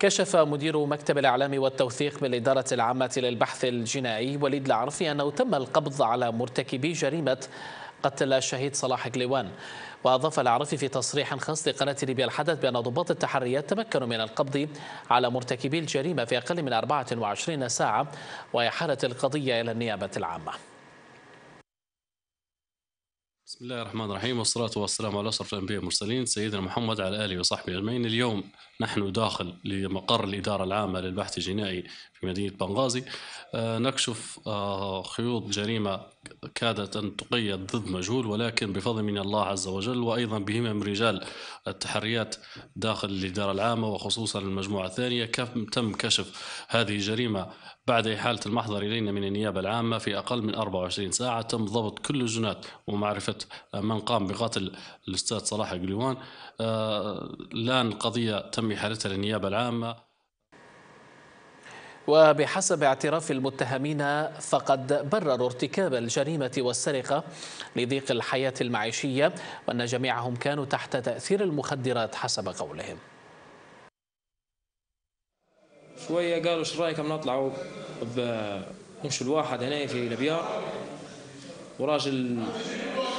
كشف مدير مكتب الإعلام والتوثيق بالإدارة العامة للبحث الجنائي وليد العرفي أنه تم القبض على مرتكبي جريمة قتل الشهيد صلاح قليوان وأضاف العرفي في تصريح خاص لقناة ليبيا الحدث بأن ضباط التحريات تمكنوا من القبض على مرتكبي الجريمة في أقل من 24 ساعة وإحالة القضية إلى النيابة العامة. بسم الله الرحمن الرحيم والصلاة والسلام على أشرف الأنبياء والمرسلين سيدنا محمد على آله وصحبه أجمعين. اليوم نحن داخل لمقر الإدارة العامة للبحث الجنائي في مدينة بنغازي. آه، نكشف آه، خيوط جريمة كادت أن تقيد ضد مجهول ولكن بفضل من الله عز وجل وأيضا بهمم رجال التحريات داخل الإدارة العامة وخصوصا المجموعة الثانية. تم كشف هذه الجريمة بعد إحالة المحضر إلينا من النيابة العامة في أقل من 24 ساعة؟ تم ضبط كل الجنات ومعرفة من قام بقتل الأستاذ صلاح قليوان. آه، الآن القضية تم إحالتها للنيابة العامة. وبحسب اعتراف المتهمين فقد برروا ارتكاب الجريمة والسرقة لضيق الحياة المعيشية وأن جميعهم كانوا تحت تأثير المخدرات حسب قولهم. شوية قالوا إيش رايكم نطلعوا نمشوا الواحد هنا في الابيار وراجل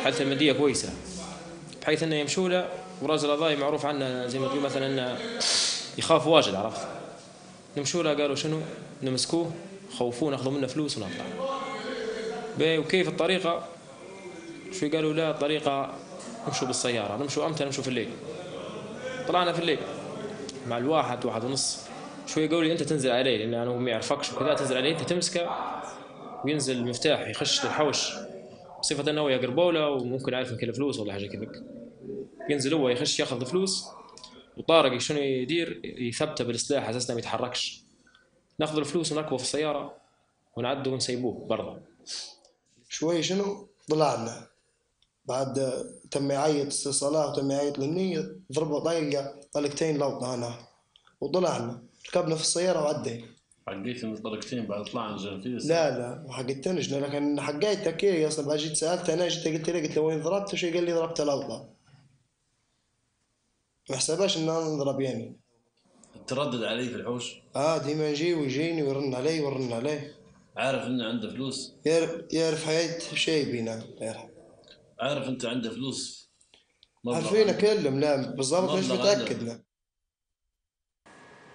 حالته المادية كويسة بحيث إنه يمشوا له وراجل هذا معروف عنه زي ما تقول مثلا إنه يخاف واجد عرفت؟ نمشوا له قالوا شنو؟ نمسكوه خوفوه ناخذوا منه فلوس ونطلع وكيف الطريقة؟ شو قالوا لا الطريقة نمشوا بالسيارة نمشوا أمتى؟ نمشوا في الليل. طلعنا في الليل مع الواحد واحد ونص. شوي يقول لي أنت تنزل عليه لأن أنا ما يعرفكش وكذا تنزل عليه أنت تمسكه وينزل المفتاح يخش الحوش. بصفة إنه هو يقربوا له وممكن يعرف يمكن فلوس ولا حاجة كذا ينزل هو يخش ياخذ فلوس وطارق شنو يدير؟ يثبته بالسلاح أساس ما يتحركش. ناخذ الفلوس ونركبه في السيارة ونعدوا ونسيبوه برا شوي شنو؟ طلعنا. بعد تم يعيط صلاة وتم يعيط للنية ضربة طلقة طلقتين لوطة أنا وطلعنا. ركبنا في السيارة وعدينا. حقيت من طلقتين بعد طلعنا جنفيس لا لا ما حقيتنش لكن حقيتها كيف أصلا بعد جيت سألت أنا جيت قلت له قلت له وين ضربت شيء قال لي ضربت الاوضه ما حسباش ان أنا نضرب يعني تردد علي في الحوش؟ آه ديما يجي ويجيني ويرن علي ويرن عليه عارف انه عنده فلوس؟ يعرف يعرف حياة شيء بينا يعرف عارف إنت عنده فلوس؟ عارفين كلهم لا بالضبط مش متأكد